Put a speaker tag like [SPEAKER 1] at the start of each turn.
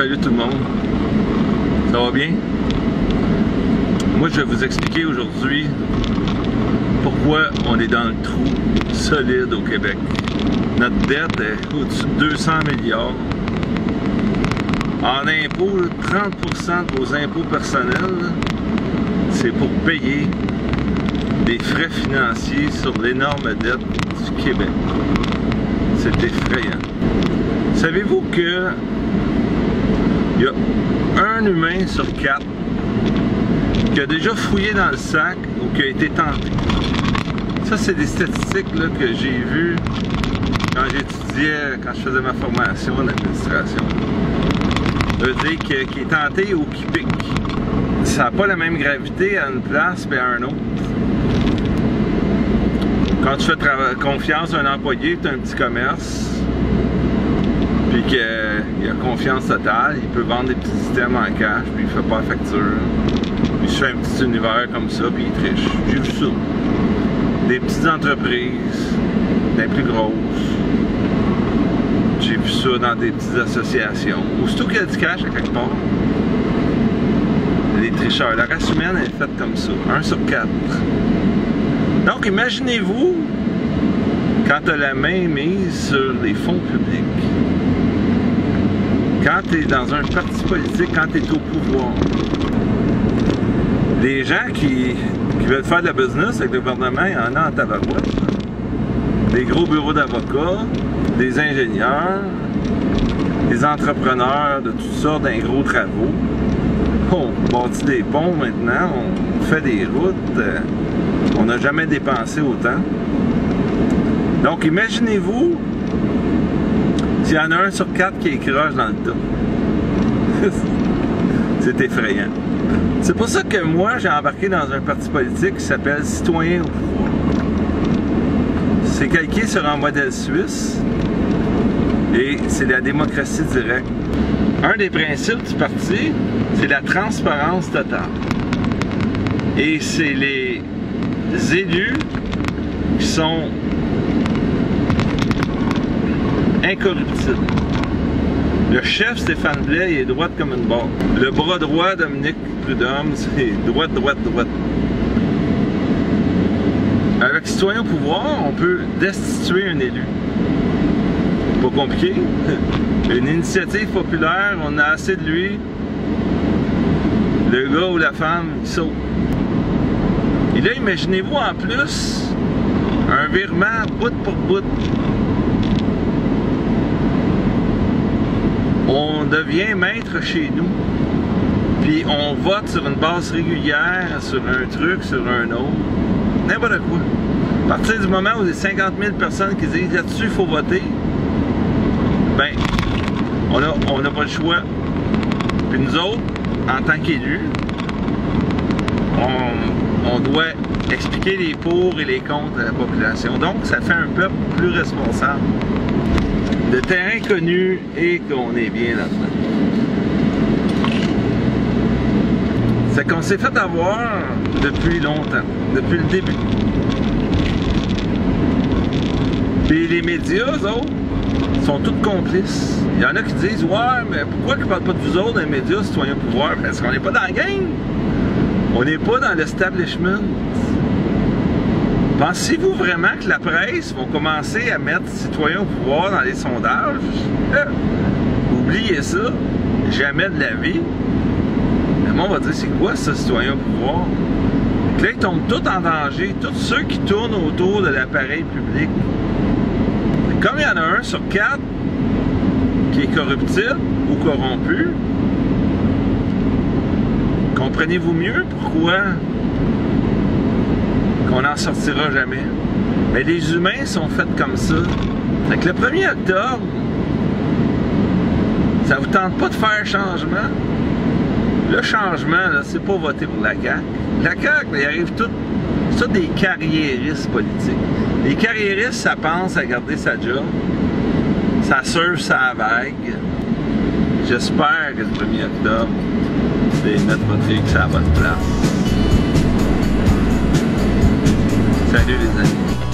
[SPEAKER 1] Salut tout le monde. Ça va bien? Moi, je vais vous expliquer aujourd'hui pourquoi on est dans le trou solide au Québec. Notre dette est au-dessus de 200 milliards. En impôts, 30% de vos impôts personnels, c'est pour payer des frais financiers sur l'énorme dette du Québec. C'est effrayant. Savez-vous que il y a un humain sur quatre qui a déjà fouillé dans le sac ou qui a été tenté? Ça, c'est des statistiques là, que j'ai vues quand j'étudiais, quand je faisais ma formation en administration. Ça veut dire qu'il est tenté ou qui pique. Ça n'a pas la même gravité à une place et à un autre. Quand tu fais confiance à un employé, tu as un petit commerce, puis qu'il a confiance totale, il peut vendre des petits systèmes en cash, puis il fait pas la facture. Il se fait un petit univers comme ça, puis il triche. J'ai vu ça. Des petites entreprises, des plus grosses. J'ai vu ça dans des petites associations. Aussitôt qu'il y a du cash à quelque part, les tricheurs. La race humaine est faite comme ça. Un sur quatre. Donc, imaginez-vous quand tu as la main mise sur les fonds publics quand tu es dans un parti politique, quand tu es au pouvoir, les gens qui, veulent faire de la business avec le gouvernement, il y en a en tabarouette. Des gros bureaux d'avocats, des ingénieurs, des entrepreneurs de toutes sortes d'un gros travaux. On bâtit des ponts maintenant, on fait des routes. Euh, on n'a jamais dépensé autant. Donc imaginez-vous il y en a un sur quatre qui est croche dans le tas. C'est effrayant. C'est pour ça que moi, j'ai embarqué dans un parti politique qui s'appelle Citoyen au pouvoir. C'est calqué sur un modèle suisse et c'est la démocratie directe. Un des principes du parti, c'est la transparence totale. Et c'est les élus qui sont incorruptible. Le chef Stéphane Blais est droite comme une barre. Le bras droit Dominique Prudhomme, c'est droite, droite, droite. Avec citoyen au pouvoir, on peut destituer un élu. Pas compliqué. Une initiative populaire, on a assez de lui. Le gars ou la femme, il saute. Et là, imaginez-vous en plus un virement bout pour bout on devient maître chez nous. Puis on vote sur une base régulière, sur un truc, sur un autre. N'importe quoi. À partir du moment où il y a 50 000 personnes qui disent là-dessus, il faut voter, ben, on n'a on pas le choix. Puis nous autres, en tant qu'élus, on, on doit expliquer les pour et les contre à la population. Donc, ça fait un peuple plus responsable de terrain connu et qu'on est bien là-dedans. C'est qu'on s'est fait avoir depuis longtemps, depuis le début. Puis les médias, eux sont tous complices. Il y en a qui disent Ouais, mais pourquoi ils ne parlent pas de vous autres, les médias, citoyens pouvoir Parce qu'on n'est pas dans la game. On n'est pas dans l'establishment. Pensez-vous vraiment que la presse va commencer à mettre citoyens au pouvoir dans les sondages? Euh, oubliez ça. Jamais de la vie. Le monde va dire, c'est quoi ce citoyen au pouvoir? là, ils tombent tous en danger, tous ceux qui tournent autour de l'appareil public. Comme il y en a un sur quatre qui est corruptible ou corrompu, comprenez-vous mieux pourquoi on n'en sortira jamais. Mais les humains sont faits comme ça. Fait le 1er octobre, ça vous tente pas de faire changement? Le changement, c'est pas voter pour la CAQ. La CAQ, il arrive tout, ça des carriéristes politiques. Les carriéristes, ça pense à garder sa job. Ça surfe sa vague. J'espère que le 1er octobre, c'est mettre votre vie que ça à votre place. Salut les amis.